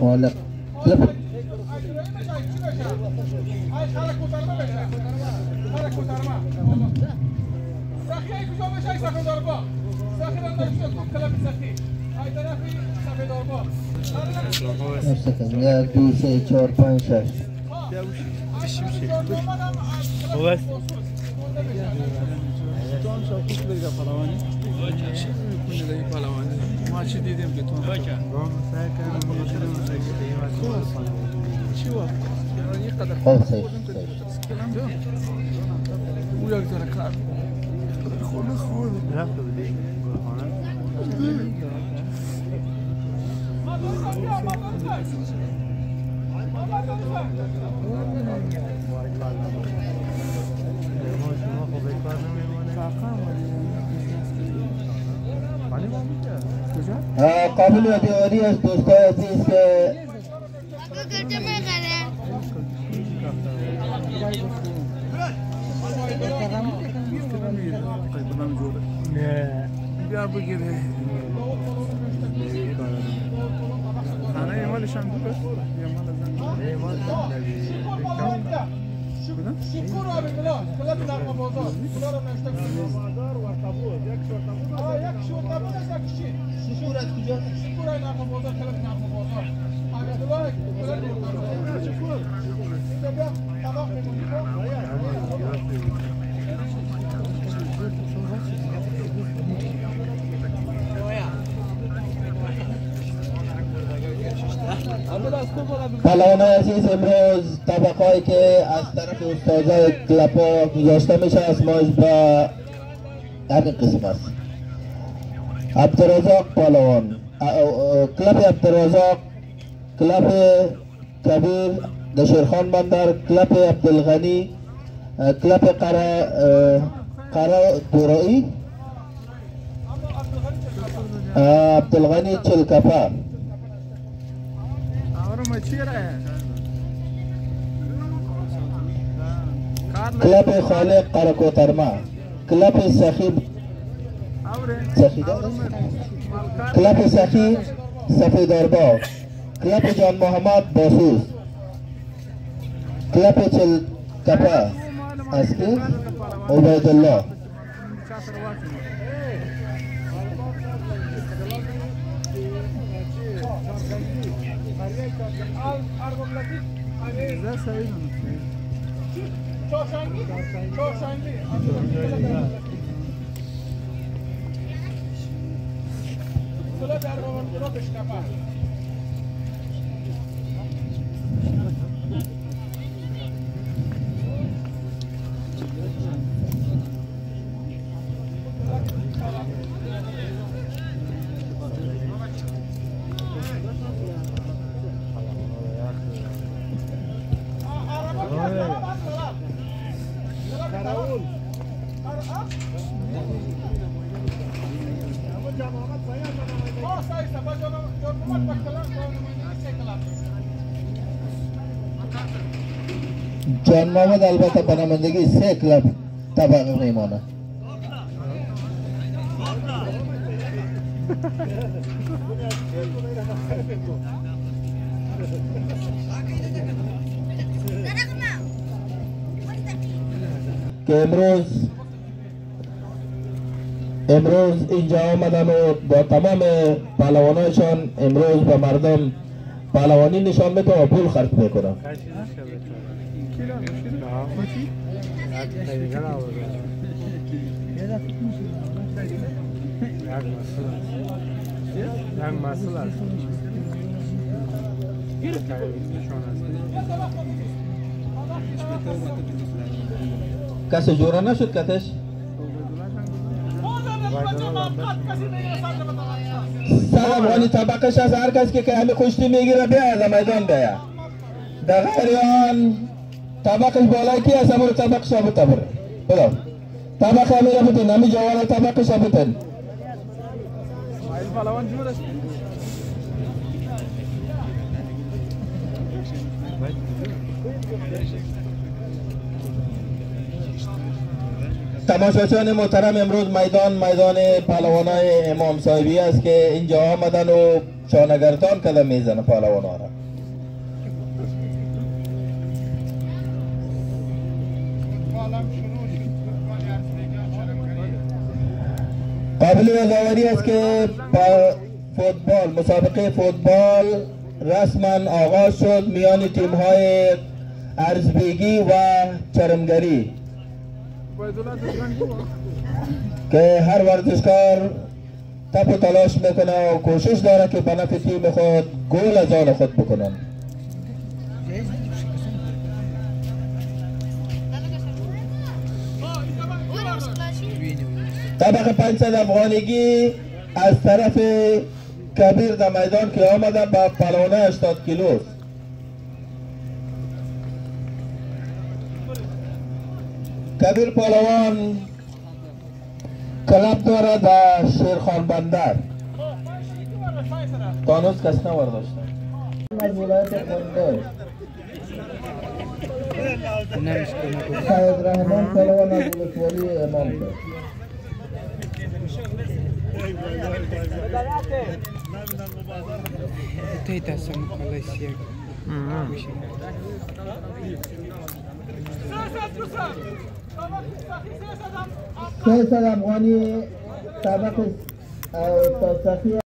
Muallak. Klip. Sekiz, ya bir şey, çor, panşaş. Dişim çekti. Ovas. Tarafi safedorbo. یک دو سه چهار پنج شش ما چی دیدیم که تو چی و اینقدر خب او یک ذره کار خونه خونه قابل و دیواری از دوستای عزیز که بیا بگیره خانه ایمالش هم درست ایمال شکور آبی بلا کلا بلا نقم بازار کلا رو نشته بازار و پلوان عزیز امروز طبقایی که از طرف استازای کلپا گذاشته میشه از ماش به همین قسم است عبدالرزاق پلوان کلپ عبدالرزاق کلپ کبیر د شیرخان بندر کلپ عبدالغنی کلپ قرا قرا دورائی عبدالغنی چلکپا. کلپ خالق قرا کوترما. کلپ سخیب. سخیده؟ کلپ سخی سفیداربا کلپ جان محمد باسوس کلپ چل کپا. اسکی عبید الله Kula darmaman, kula bishkapa. John Mohamed albatta Banamandagi seklab tabag'i mehmoni. Camrose امروز اینجا آمدن و با تمام پهلوانایشان امروز به مردم پهلوانی نشان میده و پول خرج می‌کنن کسی جوره نشد کتش؟ افغانی طبقش از هر کس که همه کشتی میگیره بیا از میدان بیا. در غیر آن طبقش بالای کی هست؟ همون طبق ثابت بره بلا طبق همه را بتن همه جوان طبقش را بتن اسماعیل تماشاچان محترم امروز میدان میدان پهلوانای امام صاحبی است که اینجا آمدن و چانگرتان کده می‌زنه پالوان را. قابل یادآوری است که با فوتبال مسابقه فوتبال رسما آغاز شد میان تیم های ارزبیگی و چرمگری. که هر ورزشکار تپ و تلاش می‌کنه و کوشش داره که به نفع تیم خود گل از آن خود بکنن۔ طبق 500 افغانگی از طرف کبیر در میدان که آمده با پلانه 80 کیلو کبیر پالوان کلب داره در شیرخان بندر. تانوز کس نورداشتن از ولایت سید رحمان پالوان از امام. شد Tutaj ta sama Sayısalam Rani. Tabakız Safiye